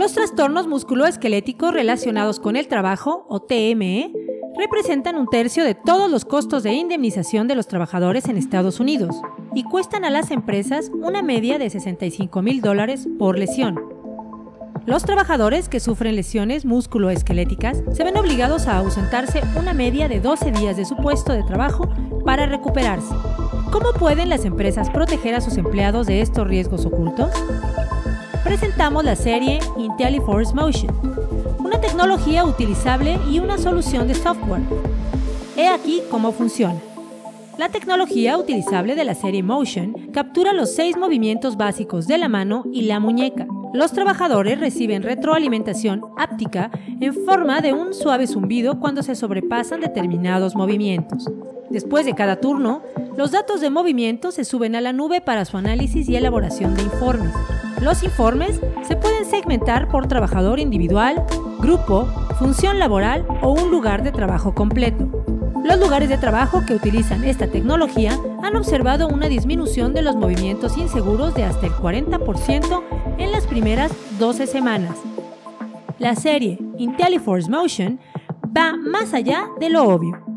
Los trastornos musculoesqueléticos relacionados con el trabajo, o TME, representan un tercio de todos los costos de indemnización de los trabajadores en Estados Unidos y cuestan a las empresas una media de 65 mil dólares por lesión. Los trabajadores que sufren lesiones musculoesqueléticas se ven obligados a ausentarse una media de 12 días de su puesto de trabajo para recuperarse. ¿Cómo pueden las empresas proteger a sus empleados de estos riesgos ocultos? Presentamos la serie IntelliForce Motion, una tecnología utilizable y una solución de software. He aquí cómo funciona. La tecnología utilizable de la serie Motion captura los seis movimientos básicos de la mano y la muñeca. Los trabajadores reciben retroalimentación áptica en forma de un suave zumbido cuando se sobrepasan determinados movimientos. Después de cada turno, los datos de movimiento se suben a la nube para su análisis y elaboración de informes. Los informes se pueden segmentar por trabajador individual, grupo, función laboral o un lugar de trabajo completo. Los lugares de trabajo que utilizan esta tecnología han observado una disminución de los movimientos inseguros de hasta el 40% en las primeras 12 semanas. La serie IntelliForce Motion va más allá de lo obvio